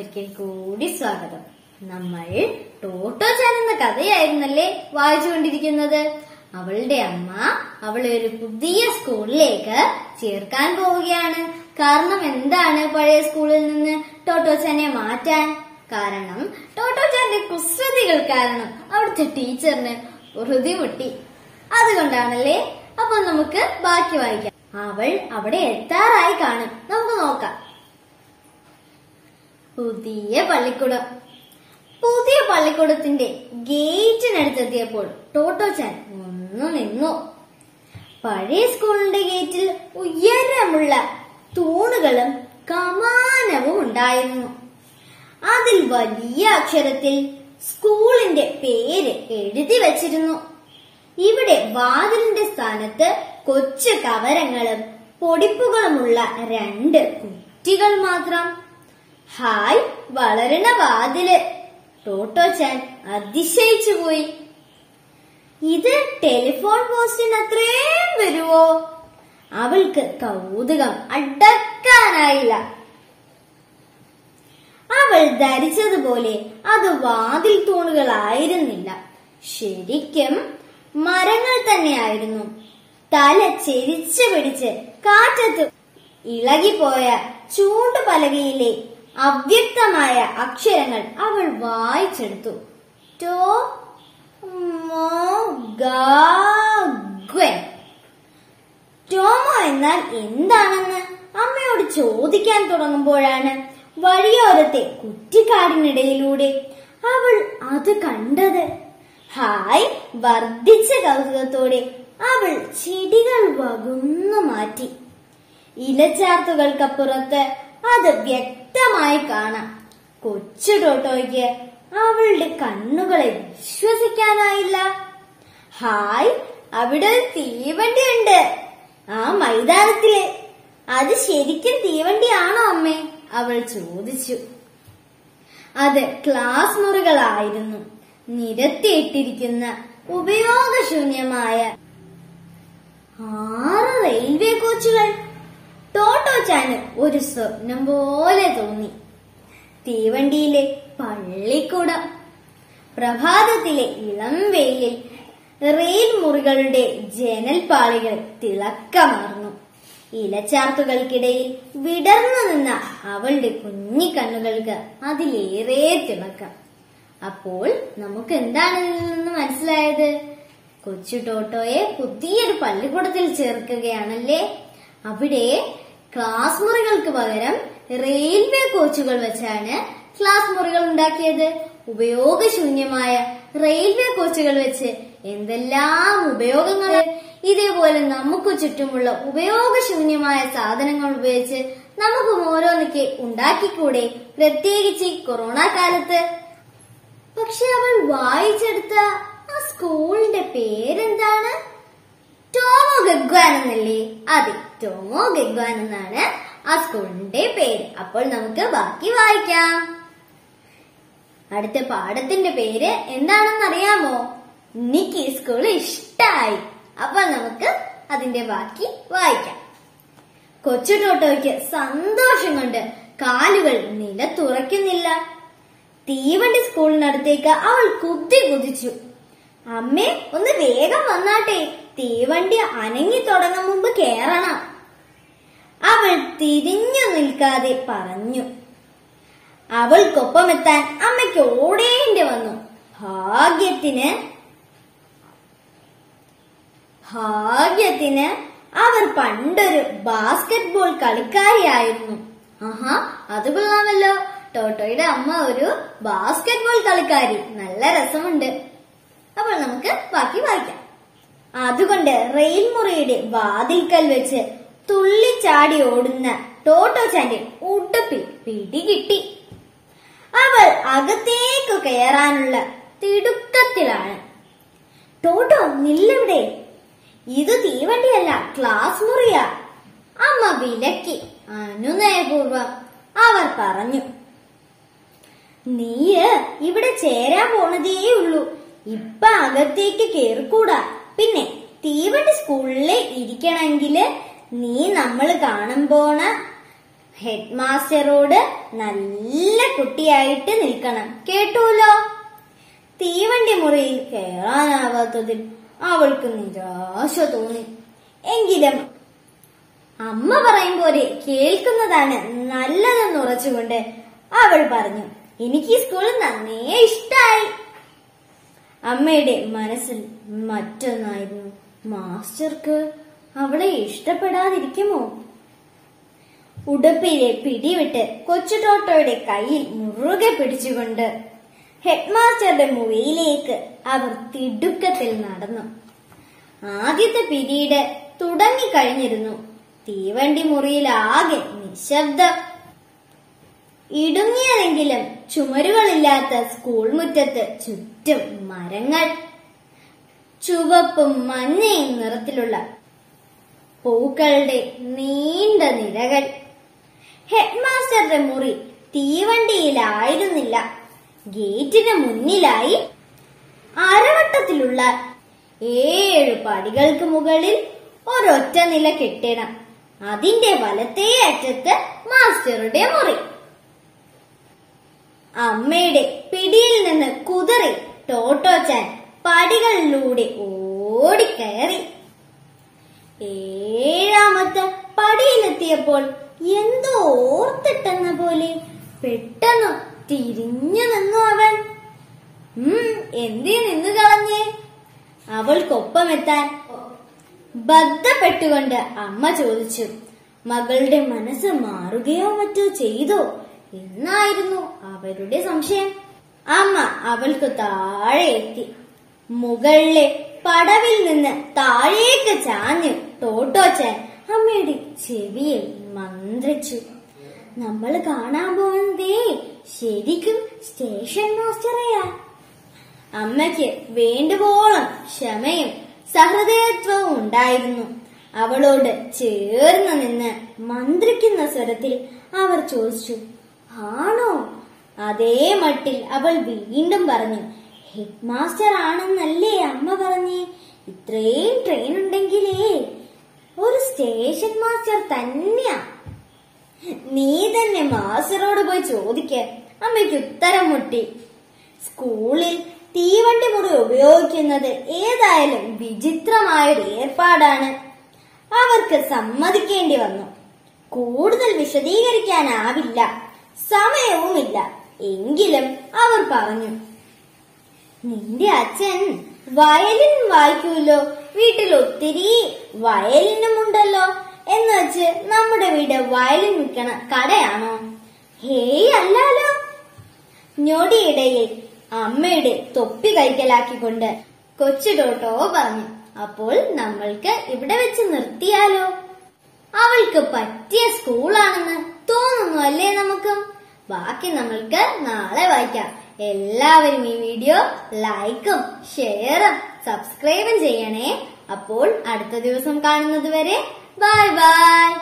ഒരിക്കൽ കൂടി സ്വാഗതം. നമ്മൾ ടോട്ടോ ചാൻ എന്ന കഥയായിരുന്നല്ലേ വായിച്ചുകൊണ്ടിരിക്കുന്നത്? അവളുടെ അമ്മ അവളെ ഒരു പുതിയ സ്കൂളിലേക്ക് ചേർക്കാൻ പോവുകയാണ്. കാരണം എന്താണ് പഴയ സ്കൂളിൽ നിന്ന് ടോട്ടോ ചാനെ മാറ്റാൻ? കാരണം ടോട്ടോ ചാന്റെ കുസൃതികൾ കാരണം അവിടുത്തെ ടീച്ചറിന് ഹൃതിമുട്ടി അതുകൊണ്ടാണല്ലേ? അപ്പൊ നമുക്ക് ബാക്കി വായിക്കാം. അവൾ അവിടെ എത്താറായി കാണും. നമുക്ക് നോക്കാം. പുതിയ പള്ളിക്കൂടം. പുതിയ പള്ളിക്കൂടത്തിന്റെ ഗേറ്റിനടുത്തെത്തിയപ്പോൾ ടോട്ടോ ചാൻ ഒന്ന് നിന്നു. പഴയ സ്കൂളിന്റെ ഗേറ്റിൽ ഉയരമുള്ള തൂണുകളും കമാനവും ഉണ്ടായിരുന്നു. അതിൽ വലിയ അക്ഷരത്തിൽ സ്കൂളിന്റെ പേര് എഴുതി വച്ചിരുന്നു. ഇവിടെ വാതിലിന്റെ സ്ഥാനത്ത് കൊച്ചു കവരങ്ങളും പൊടിപ്പുകളുമുള്ള രണ്ട് കുട്ടികൾ മാത്രം. ഹായ് വളരണ വാതിൽ. ടോട്ടോ ചാൻ അതിശയിച്ചു പോയി. ഇത് ടെലിഫോൺ പോസ്റ്റിന് അത്രയും വരുവോ? അവൾക്ക് കൗതുകം അടക്കാനായില്ല. അവൾ ധരിച്ചതുപോലെ അത് വാതിൽ തൂണുകളായിരുന്നില്ല. ശരിക്കും മരങ്ങൾ തന്നെയായിരുന്നു. തല ചെരിച്ചു പിടിച്ച് കാറ്റത്ത് ഇളകിപ്പോയ ചൂണ്ടുപലകയിലെ അവ്യക്തമായ അക്ഷരങ്ങൾ അവൾ വായിച്ചെടുത്തു. ടോ ടോമോ എന്നാൽ എന്താണെന്ന് അമ്മയോട് ചോദിക്കാൻ തുടങ്ങുമ്പോഴാണ് വഴിയോരത്തെ കുറ്റിക്കാടിനിടയിലൂടെ അവൾ അത് കണ്ടത്. ഹായ് വർദ്ധിച്ച കൗതുകത്തോടെ അവൾ ചെടികൾ വകുന്നു മാറ്റി. ഇലച്ചാർത്തുകൾക്കപ്പുറത്ത് അത് വ്യക്തമായി കാണാം. കൊച്ചു ടോട്ടോയ്ക്ക് അവളുടെ കണ്ണുകളെ വിശ്വസിക്കാനായില്ല. ഹായ് അവിടെ ഒരു തീവണ്ടിയുണ്ട് ആ മൈതാനത്തിൽ. അത് ശരിക്കും തീവണ്ടിയാണോ അമ്മേ? അവൾ ചോദിച്ചു. അത് ക്ലാസ് മുറികളായിരുന്നു. നിരത്തിയിട്ടിരിക്കുന്ന ഉപയോഗശൂന്യമായ ആറ് റെയിൽവേ കോച്ചുകൾ. ടോട്ടോ ചാനൽ ഒരു സ്വപ്നം പോലെ തോന്നി. തീവണ്ടിയിലെ പള്ളിക്കൂട പ്രഭാതത്തിലെ ഇളം വെയിലിൽ റെയിൽ മുറികളുടെ ജനൽപാളികൾ തിളക്കമാർന്നു. ഇലച്ചാർത്തുകൾക്കിടയിൽ വിടർന്നു നിന്ന അവളുടെ കുഞ്ഞിക്കണ്ണുകൾക്ക് അതിലേറെ തിളക്കം. അപ്പോൾ നമുക്ക് എന്താണ് ഇതിൽ നിന്ന് മനസ്സിലായത്? കൊച്ചു ടോട്ടോയെ പുതിയൊരു പള്ളിക്കൂടത്തിൽ ചേർക്കുകയാണല്ലേ? അവിടെ ക്ലാസ് മുറികൾക്ക് പകരം റെയിൽവേ കോച്ചുകൾ വെച്ചാണ് ക്ലാസ് മുറികൾ ഉണ്ടാക്കിയത്. ഉപയോഗശൂന്യമായ റെയിൽവേ കോച്ചുകൾ വെച്ച് എന്തെല്ലാം ഉപയോഗങ്ങൾ ഇതേപോലെ നമുക്ക് ചുറ്റുമുള്ള ഉപയോഗശൂന്യമായ സാധനങ്ങൾ ഉപയോഗിച്ച് നമുക്ക് ഓരോന്നൊക്കെ ഉണ്ടാക്കിക്കൂടെ പ്രത്യേകിച്ച് കൊറോണ കാലത്ത്? പക്ഷെ അവൾ വായിച്ചെടുത്ത ആ സ്കൂളിന്റെ പേരെന്താണ്? ടോമോ ഗഗ്വാൻ എന്നല്ലേ? അതെ. ടോമോ ഗഗ്വാൻ എന്നാണ് ആ സ്കൂളിന്റെ പേര്. അപ്പോൾ നമുക്ക് ബാക്കി വായിക്കാം. അടുത്ത പാഠത്തിന്റെ പേര് എന്താണെന്ന് അറിയാമോ എനിക്ക് ഈ സ്കൂൾ ഇഷ്ടായി. അപ്പൊ നമുക്ക് അതിന്റെ ബാക്കി വായിക്കാം. കൊച്ചു ടോട്ടോയ്ക്ക് സന്തോഷം കൊണ്ട് കാലുകൾ നില നിലത്തുറയ്ക്കുന്നില്ല. തീവണ്ടി സ്കൂളിനടുത്തേക്ക് അവൾ കുത്തി കുതിച്ചു. അമ്മേ ഒന്ന് വേഗം വന്നാട്ടെ. തീവണ്ടി അനങ്ങി തുടങ്ങും മുമ്പ് കേറണം. അവൾ തിരിഞ്ഞു നിൽക്കാതെ പറഞ്ഞു. അവൾക്കൊപ്പമെത്താൻ അമ്മയ്ക്ക് ഓടേണ്ടി വന്നു. ഭാഗ്യത്തിന് ഭാഗ്യത്തിന് അവർ പണ്ടൊരു ബാസ്കറ്റ് ബോൾ കളിക്കാരിയായിരുന്നു. ആഹാ അത് കൊള്ളാമല്ലോ. ടോട്ടോയുടെ അമ്മ ഒരു ബാസ്കറ്റ് ബോൾ കളിക്കാരി. നല്ല രസമുണ്ട്. അപ്പോൾ നമുക്ക് ബാക്കി വായിക്കാം. അതുകൊണ്ട് റെയിൽ മുറിയുടെ വാതിൽക്കൽ വെച്ച് തുള്ളി ചാടി ഓടുന്ന ടോട്ടോ ചാന്റെ പിടി കിട്ടി. അവൾ അകത്തേക്ക് കയറാനുള്ള തിടുക്കത്തിലാണ്. ടോട്ടോ നില്ലവിടെ? ഇത് തീവണ്ടിയല്ല ക്ലാസ് മുറിയാ. അമ്മ വിലക്കി അനുനയപൂർവം അവർ പറഞ്ഞു. നീയ് ഇവിടെ ചേരാൻ പോണതേ ഉള്ളൂ ഇപ്പൊ അകത്തേക്ക് കേറിക്കൂടാ. പിന്നെ തീവണ്ടി സ്കൂളിൽ ഇരിക്കണമെങ്കിൽ നീ നമ്മൾ കാണും പോണ ഹെഡ് മാസ്റ്ററോട് നല്ല കുട്ടിയായിട്ട് നിൽക്കണം. കേട്ടൂലോ? തീവണ്ടി മുറിയിൽ കയറാനാവാത്തതിൽ അവൾക്ക് നിരാശ തോന്നി. എങ്കിലും അമ്മ പറയും പോലെ കേൾക്കുന്നതാണ് നല്ലതെന്ന് ഉറച്ചുകൊണ്ട് അവൾ പറഞ്ഞു. എനിക്ക് ഈ സ്കൂൾ നന്നേ ഇഷ്ടായി. അമ്മയുടെ മനസ്സിൽ മറ്റൊന്നായിരുന്നു. മാസ്റ്റർക്ക് അവളെ ഇഷ്ടപ്പെടാതിരിക്കുമോ? ഉടുപ്പിലെ പിടിവിട്ട് കൊച്ചു ടോട്ടോയുടെ കയ്യിൽ മുറുകെ പിടിച്ചുകൊണ്ട് ഹെഡ്മാസ്റ്ററുടെ മുറിയിലേക്ക് അവർ തിടുക്കത്തിൽ നടന്നു. ആദ്യത്തെ പിരീഡ് തുടങ്ങിക്കഴിഞ്ഞിരുന്നു. തീവണ്ടി മുറിയിലാകെ നിശബ്ദം ഇടുങ്ങിയതെങ്കിലും ചുമരുകളില്ലാത്ത സ്കൂൾ മുറ്റത്ത് ചുറ്റും മരങ്ങൾ. ചുവപ്പും മഞ്ഞയും നിറത്തിലുള്ള പൂക്കളുടെ നീണ്ട നിരകൾ ഹെഡ്മാസ്റ്ററുടെ മുറി തീവണ്ടിയിലായിരുന്നില്ല. ഗേറ്റിന് മുന്നിലായി അരവട്ടത്തിലുള്ള ഏഴ് പടികൾക്ക് മുകളിൽ ഒരൊറ്റ നില കെട്ടിടം. അതിന്റെ വലത്തേ അറ്റത്ത് മാസ്റ്ററുടെ മുറി. അമ്മയുടെ പിടിയിൽ നിന്ന് കുതറി ടോട്ടോച്ചാൻ പടികളിലൂടെ ഓടിക്കയറി. ഏഴാമത്തെ പടിയിലെത്തിയപ്പോൾ എന്തോ ഓർത്തിട്ടെന്ന പോലെ പെട്ടെന്ന് തിരിഞ്ഞു നിന്നു അവൻ. എന്തേ നിന്നു കളഞ്ഞേ? അവൾക്കൊപ്പമെത്താൻ ബദ്ധപ്പെട്ടുകൊണ്ട് അമ്മ ചോദിച്ചു മകളുടെ മനസ്സ് മാറുകയോ മറ്റോ ചെയ്തോ? എന്നായിരുന്നു അവരുടെ സംശയം. അമ്മ അവൾക്ക് താഴെ എത്തി. മുകളിലെ പടവിൽ നിന്ന് താഴേക്ക് ചാഞ്ഞു ടോട്ടോച്ചാൻ അമ്മയുടെ ചെവിയിൽ മന്ത്രിച്ചു. നമ്മൾ കാണാൻ പോകുന്നതേ ശരിക്കും സ്റ്റേഷൻ മാസ്റ്ററെയാ. അമ്മയ്ക്ക് വേണ്ടുവോളം ക്ഷമയും സഹൃദയത്വവും ഉണ്ടായിരുന്നു. അവളോട് ചേർന്ന് നിന്ന് മന്ത്രിക്കുന്ന സ്വരത്തിൽ അവർ ചോദിച്ചു ആണോ? അതേ മട്ടിൽ അവൾ വീണ്ടും പറഞ്ഞു ഹെഡ് മാസ്റ്റർ ആണെന്നല്ലേ അമ്മ പറഞ്ഞേ? ഇത്രയും ട്രെയിൻ ഉണ്ടെങ്കിലേ ഒരു സ്റ്റേഷൻ മാസ്റ്റർ തന്നെയാ. നീ തന്നെ മാസ്റ്ററോട് പോയി ചോദിക്ക അമ്മയ്ക്ക് ഉത്തരം മുട്ടി. സ്കൂളിൽ തീവണ്ടി മുറി ഉപയോഗിക്കുന്നത് ഏതായാലും വിചിത്രമായൊരു ഏർപ്പാടാണ്. അവർക്ക് സമ്മതിക്കേണ്ടി വന്നു. കൂടുതൽ വിശദീകരിക്കാനാവില്ല. സമയവുമില്ല. എങ്കിലും അവർ പറഞ്ഞു നിന്റെ അച്ഛൻ വയലിൻ വായിക്കൂലോ? വീട്ടിൽ ഒത്തിരി വയലിനുമുണ്ടല്ലോ എന്ന് വെച്ച് നമ്മുടെ വീട് വയലിൻ വിൽക്കണ കടയാണോ? ഹേയ് അല്ലാലോ. ഞൊടിയിടയിൽ അമ്മയുടെ തൊപ്പി കൈക്കലാക്കിക്കൊണ്ട് കൊച്ചു ടോട്ടോ പറഞ്ഞു അപ്പോൾ നമ്മൾക്ക് ഇവിടെ വെച്ച് നിർത്തിയാലോ? അവൾക്ക് പറ്റിയ സ്കൂളാണെന്ന് തോന്നുന്നു അല്ലേ നമുക്ക്? ബാക്കി നമ്മൾക്ക് നാളെ വായിക്കാം. എല്ലാവരും ഈ വീഡിയോ ലൈക്കും ഷെയറും സബ്സ്ക്രൈബും ചെയ്യണേ. അപ്പോൾ അടുത്ത ദിവസം കാണുന്നത് വരെ ബൈ ബൈ.